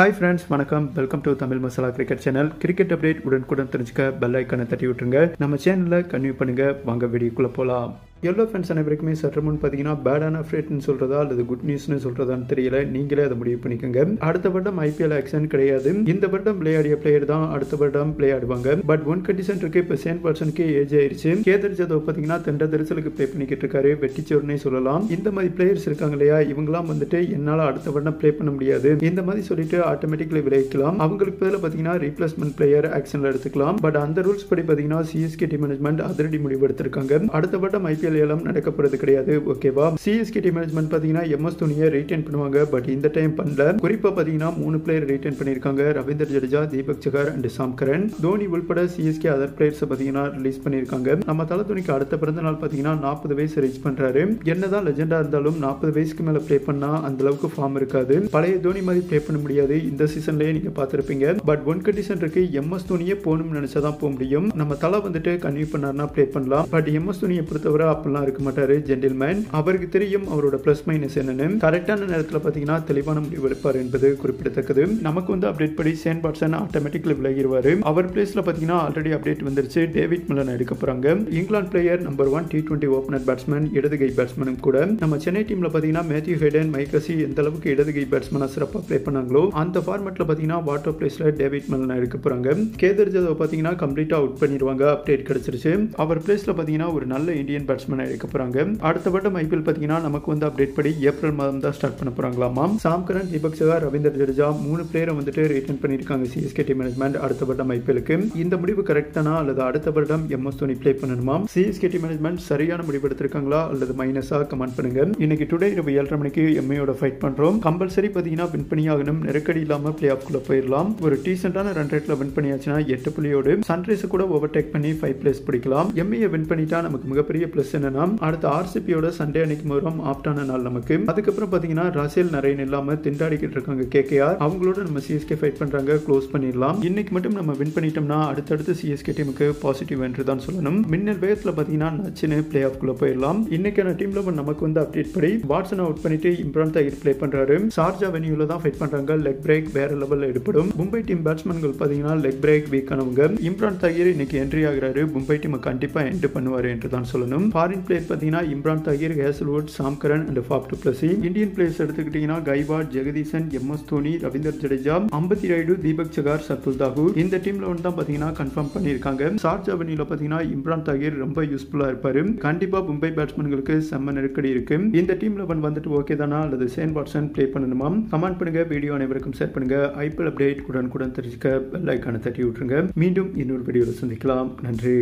Hi friends வணக்கம். Welcome to Tamil Masala cricket channel cricket update உடனுக்குடன் தெரிஞ்சுக்க bell ஐக்கனை தட்டி விட்டுருங்க. நம்ம சேனலில் கன்வியூ பண்ணுங்க. வாங்க வீடியோக்குள்ளே போகலாம் எல்லோ ஃபேன்ஸ் அனைவருக்குமே சற்று முன் பார்த்தீங்கன்னா பேடான அப்டேட்னு சொல்கிறதா அல்லது குட் நியூஸ்னு சொல்கிறதான்னு தெரியல. நீங்களே அதை முடிவு பண்ணிக்கோங்க. அடுத்த வருடம் ஐபிஎல் ஆக்ஷன் கிடையாது. இந்த வருடம் விளையாடிய பிளேயர் தான் அடுத்த வருடம் விளையாடுவாங்க. பட் ஒன் கண்டிஷன் இருக்கு. இப்போ சேன் பர்சனுக்கு ஏஜ் ஆயிடுச்சு கேதர் ஜாதவ் பார்த்தீங்கன்னா தெண்ட தரிசலுக்கு ப்ளே பண்ணிக்கிட்டு இருக்காரு. வெட்டிச்சோர்னே சொல்லலாம். இந்த மாதிரி பிளேயர்ஸ் இருக்காங்க இல்லையா? இவங்களாம் வந்துட்டு என்னால் அடுத்த வருடம் ப்ளே பண்ண முடியாது. இந்த மாதிரி சொல்லிட்டு ஆட்டோமேட்டிக்லி விளைவிக்கலாம். அவங்களுக்கு பதில் பார்த்தீங்கன்னா ரீப்ளேஸ்மெண்ட் பிளேயர் ஆக்ஷனில் எடுத்துக்கலாம். பட் அந்த ரூல்ஸ் படி பார்த்தீங்கன்னா சிஎஸ்கே டி மேனேஜ்மெண்ட் அதிரடி முடிவு எடுத்திருக்காங்க. அடுத்த வருடம் ஐபிஎல் ஏலம் நடக்க போறது கிடையாது. ஓகேவா சிஎஸ்கே மேனேஜ்மெண்ட் பார்த்தீங்கன்னா எம்எஸ் தோனியை ரீட்டைன் பண்ணுவாங்க. பட் இந்த டைம் பண்ணல குறிப்பாக பார்த்தீங்கன்னா மூணு பிளேயர் ரீட்டைன் பண்ணியிருக்காங்க. ரவீந்தர் ஜடேஜா தீபக் சகர் அண்ட் சாம்கரன். தோனி உள்பட சிஎஸ்கே அதர் பிளேயர்ஸ் பார்த்தீங்கன்னா ரிலீஸ் பண்ணியிருக்காங்க. நம்ம தலை தோனிக்கு அடுத்த பிறந்த நாள் பார்த்தீங்கன்னா நாற்பது வயசு ரீச் பண்றாரு. என்னதான் லெஜெண்டா இருந்தாலும் நாற்பது வயசுக்கு மேல ப்ளே பண்ணா அந்த அளவுக்கு ஃபார்ம் இருக்காது. பழைய தோனி மாதிரி ப்ளே பண்ண முடியாது. இந்த சீசன்லயே நீங்க பார்த்திருப்பீங்க பட் ஒன் கண்டிஷன் இருக்கு. எம்எஸ் தோனியே போகணும்னு நினைச்சாதான் போக முடியும். நம்ம தலை வந்துட்டு கன்வியூ பண்ணார்னா ப்ளே பண்ணலாம். பட் எம்எஸ் தோனியை பொறுத்தவரை அப்படிலாம் இருக்க மாட்டாரு ஜென்டில்மேன் அவருக்கு தெரியும் அவரோட பிளஸ் மைனஸ் என்னன்னு. கரெக்டான நேரத்தில் பார்த்தீங்கன்னா தெளிவான முடிவு எடுப்பார் என்பது குறிப்பிடத்தக்கது. நமக்கு வந்து அப்டேட் படி சேன் பாட்சன் ஆட்டோமேட்டிக்ல விலகிடுவார் அவர் பிளேஸ்ல பார்த்தீங்கன்னா ஆல்ரெடி அப்டேட் வந்துருச்சு. டேவிட் மில்லன் எடுக்க போறாங்க. England player number one T twenty opener batsman இடதுகை பேட்ஸ்மேனும் கூட. நம்ம சென்னை டீம்ல பார்த்தீங்கன்னா மேத்யூ ஹெடன் மைக்கசி எந்த அளவுக்கு இடதுகை பேட்ஸ்மேனா சிறப்பாக ப்ளே பண்ணாங்களோ அந்த ஃபார்மேட்ல பார்த்தீங்கன்னா வாட்டர் பிளேஸ்ல டேவிட் மில்லன் எடுக்க போறாங்க. கேதர் ஜாதவ் பார்த்தீங்கன்னா கம்ப்ளீட்டாக அவுட் பண்ணிடுவாங்க அப்டேட் கிடைச்சிருச்சு. அவர் பிளேஸ்ல பார்த்தீங்கன்னா ஒரு நல்ல இந்தியன் பேட்ஸ்மேன் எடுக்க போறாங்க. அடுத்த வருடம் ஐபிஎல் பார்த்தீங்கன்னா நமக்கு வந்து அப்டேட் படி ஏப்ரல் மாதம் தான் ஸ்டார்ட் பண்ண போறாங்களாமா? சாம்கரன் தீபக் சகர் ரவீந்தர் ஜடேஜா மூணு பிளேயரை வந்துட்டு ரிட்டர்ன் பண்ணியிருக்காங்க சிஎஸ்கே டீம் மேனேஜ்மெண்ட் அடுத்த வருடம் ஐபிஎலுக்கு இந்த முடிவு கரெக்ட் தானா? அல்லது அடுத்த வருடம் எம்எஸ் தோனி பிளே பண்ணணுமா? சிஎஸ்கே டீம் மேனேஜ்மெண்ட் சரியான முடிவு எடுத்திருக்காங்களா? அல்லது மைனஸா கமெண்ட் பண்ணுங்க. இன்னைக்கு டுடே இரவு ஏழரை மணிக்கு எம்ஏயோட ஃபைட் பண்றோம். கம்பல்சரி பார்த்தீங்கன்னா வின் பண்ணி ஆகணும் நெருக்கடி இல்லாம பிளே ஆஃப்குள்ள போயிடலாம். ஒரு டீசென்டான ரன் ரேட்ல வின் பண்ணியாச்சுன்னா எட்டு புள்ளியோடு சன்ரைஸ் கூட ஓவர்டேக் பண்ணி ஃபைவ் பிளேஸ் பிடிக்கலாம். எம்ஏ வின் பண்ணிட்டா நமக்கு மிகப்பெரிய பிளஸ் என்னன்னா அடுத்த ஆர்சிபியோட சண்டே அன்னைக்கு வரும் ஆப்டான நாள் நமக்கு. அதுக்கப்புறம் பாத்தீங்கன்னா ரசேல் நரேன் இல்லாம திண்டாடிக்கிட்டு இருக்காங்க கேகேஆர் அவங்களோட நம்ம சிஎஸ்கே ஃபைட் பண்றாங்க க்ளோஸ் பண்ணிடலாம். இன்னைக்கு மட்டும் நம்ம வின் பண்ணிட்டோம்னா அடுத்தடுத்து சிஎஸ்கே டீமுக்கு பாசிட்டிவ் என்று தான் சொல்லணும். மின்னல் வேகத்துல பாத்தீங்கன்னா நச்சுன்னு பிளே ஆஃப்குள்ள போயிடலாம். இன்னைக்கான டீம்ல நமக்கு வந்து அப்டேட் படி வாட்ஸனை அவுட் பண்ணிட்டு இம்ரான் தாகிர் பிளே பண்றாரு. சார்ஜா வெனியூல தான் ஃபைட் பண்றாங்க லெக் பிரேக் வேற லெவல்ல எடுப்படும் மும்பை டீம் பேட்ஸ்மேன்கள் பாத்தீங்கன்னா லெக் பிரேக் வீக்கானவங்க இம்ரான் தாகிர் இன்னைக்கு என்ட்ரி ஆகிறாரு. மும்பை டீம் கண்டிப்பா என்ட்ரி பண்ணுவாரு என்று தான் சொல்லணும். ஃபாரின் பிளேயர் பார்த்தீங்கன்னா Imran Tahir Hazlewood Sam Curran and Faf du Plessis Indian players எடுத்துக்கிட்டீங்கன்னா கைபாட் ஜெகதீசன் எம் எஸ் தோனி ரவீந்தர் ஜடேஜா அம்பத்தி ராயுடு தீபக் சகார் சர்துல் தாகூர். இந்த டீம்ல வந்து தான் பாத்தீங்கன்னா கன்ஃபார்ம் பண்ணியிருக்காங்க. சார்ஜ் அவனியில் பாத்தீங்கன்னா இம்ரான் தகீர் ரொம்ப யூஸ்ஃபுல்லா இருப்பாரு. கண்டிப்பா மும்பை பேட்ஸ்மேன்களுக்கு செம்ம நெருக்கடி இருக்கு. இந்த டீம்ல வந்துட்டு ஓகே தானா? அல்லது சேன் வாட்ஸன் ப்ளே பண்ணணுமா? கமெண்ட் பண்ணுங்க. வீடியோ அனைவருக்கும் ஷேர் பண்ணுங்க. ஐபிஎல் அப்டேட் உடனுக்குடன் தெரிஞ்சுக்க பெல் ஐக்கான தட்டி விட்டுருங்க. மீண்டும் இன்னொரு வீடியோவில் சந்திக்கலாம். நன்றி.